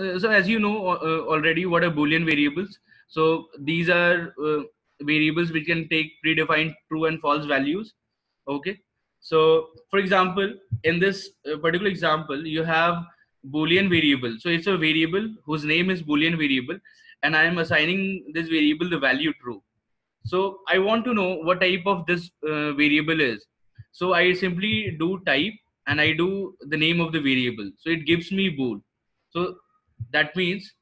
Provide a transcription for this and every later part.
uh, so as you know uh, already what are boolean variables? So these are uh, variables which can take predefined true and false values okay? So for example in this particular example you have boolean variable. So it's a variable whose name is boolean variable and i am assigning this variable the value true. So i want to know what type of this uh, variable is. So i simply do type and i do the name of the variable. So it gives me bool. So that means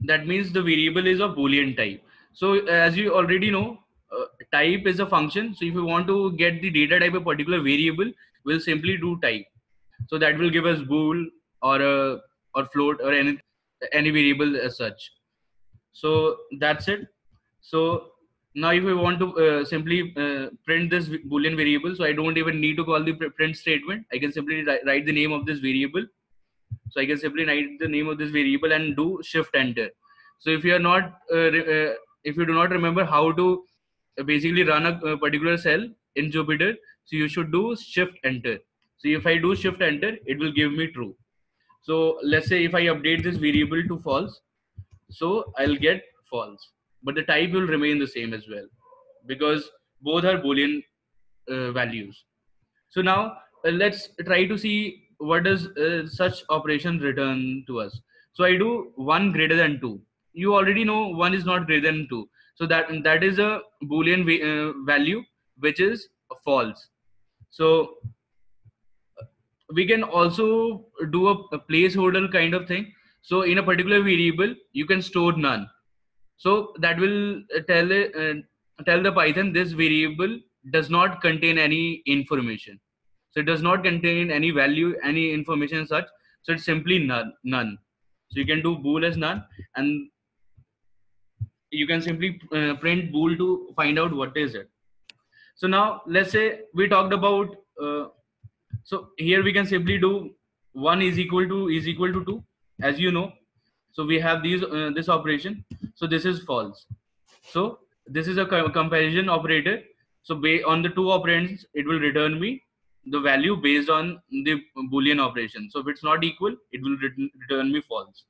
that means the variable is of boolean type. So as you already know uh, type is a function. So if you want to get the data type of particular variable we'll simply do type. So that will give us bool or a or float or any any variable as such. So that's it. So now if we want to uh, simply uh, print this boolean variable so i don't even need to call the print statement. I can simply write the name of this variable so I can simply write the name of this variable and do shift enter. So if you are not, uh, uh, if you do not remember how to basically run a, a, particular cell in Jupyter, so you should do shift enter. So if I do shift enter, it will give me true. So let's say if I update this variable to false, so I'll get false, but the type will remain the same as well because both are Boolean uh, values. So now uh, let's try to see what does uh, such operation return to us? So i do one greater than two. You already know one is not greater than two. So that that is a boolean uh, value which is false. So we can also do a, a, placeholder kind of thing. So in a particular variable you can store none. So that will tell uh, tell the python this variable does not contain any information so it does not contain any value, any information such. So it's simply none. none. So you can do bool as none and you can simply uh, print bool to find out what is it. So now let's say we talked about, uh, so here we can simply do one is equal to is equal to two as you know. So we have these uh, this operation. So this is false. So this is a comparison operator. So on the two operands, it will return me the value based on the boolean operation. So if it's not equal it will return me false.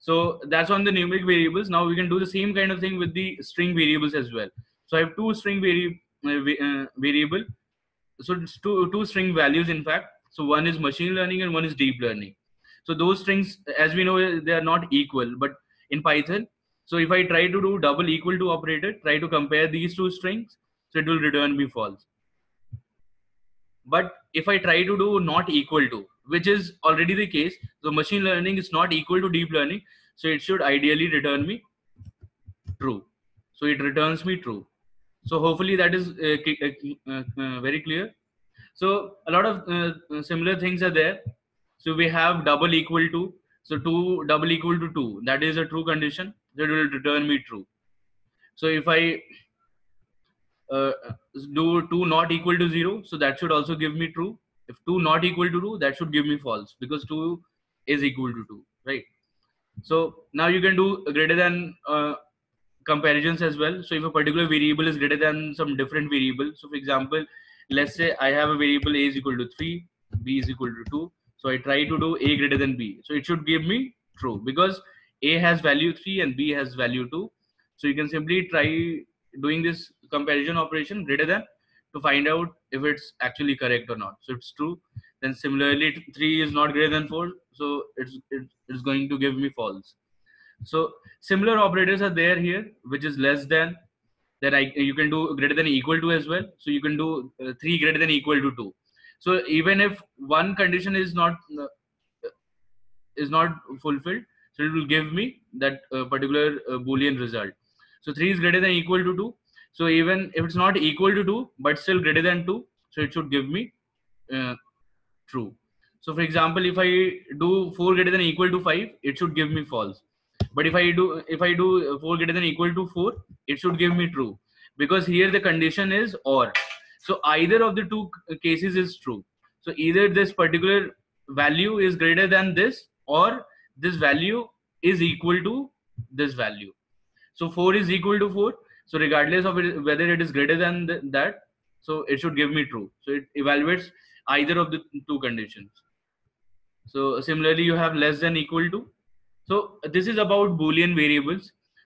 So that's on the numeric variables. Now we can do the same kind of thing with the string variables as well. So i have two string vari uh, uh, variable. So two two string values in fact. So one is machine learning and one is deep learning. So those strings as we know they are not equal. But in python so if i try to do double equal to operator try to compare these two strings so it will return me false but if i try to do not equal to which is already the case so machine learning is not equal to deep learning so it should ideally return me true. So it returns me true. So hopefully that is uh, uh, uh, very clear. So a lot of uh, similar things are there. So we have double equal to so 2 double equal to 2 that is a true condition that will return me true. So if i uh, do 2 not equal to 0 so that should also give me true. If 2 not equal to 2 that should give me false because 2 is equal to 2 right? So now you can do greater than uh, comparisons as well. So if a particular variable is greater than some different variable so for example let's say i have a variable a is equal to 3 b is equal to 2 so i try to do a greater than b. So it should give me true because a has value 3 and b has value 2 so you can simply try doing this comparison operation greater than to find out if it's actually correct or not. So it's true. Then similarly, three is not greater than four, so it's it's going to give me false. So similar operators are there here, which is less than. Then I you can do greater than equal to as well. So you can do uh, three greater than equal to two. So even if one condition is not uh, is not fulfilled, so it will give me that uh, particular uh, boolean result. So 3 is greater than equal to 2. So even if it's not equal to 2, but still greater than 2, so it should give me uh, true. So for example, if I do 4 greater than equal to 5, it should give me false. But if I do if I do 4 greater than equal to 4, it should give me true. Because here the condition is or. So either of the two cases is true. So either this particular value is greater than this or this value is equal to this value. So 4 is equal to 4. So regardless of it, whether it is greater than th that, so it should give me true. So it evaluates either of the two conditions. So similarly, you have less than equal to. So this is about Boolean variables.